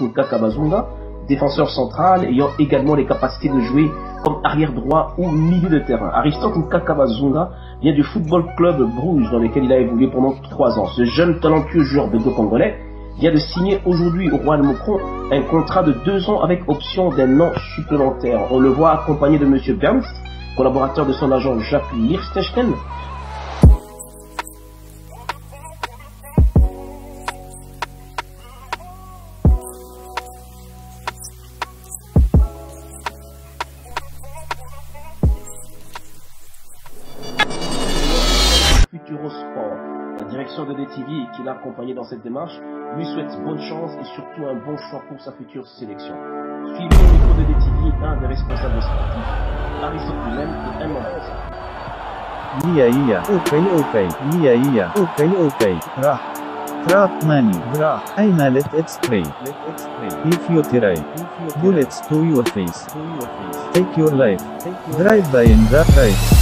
Nkaka Bazunga, défenseur central ayant également les capacités de jouer comme arrière droit ou milieu de terrain. Aristote Nkaka Bazunga vient du Football Club Bruges dans lequel il a évolué pendant trois ans. Ce jeune talentueux joueur de dos congolais vient de signer aujourd'hui au Roi Macron un contrat de deux ans avec option d'un an supplémentaire. On le voit accompagné de M. Bernst, collaborateur de son agent Jacques Liechtenstein, Futurosport. La direction de DTV qui l'a accompagné dans cette démarche lui souhaite bonne chance et surtout un bon choix pour sa future sélection. Suivez au micro de DTV un des responsables sportifs, Aristote Willem et un membre. Iya iya. Okay okay. Iya iya. Okay okay. Rah. Trap money. Rah. Aina let it spray. Let it spray. If you try. Bullets to your face. Take your life. Drive by in the right.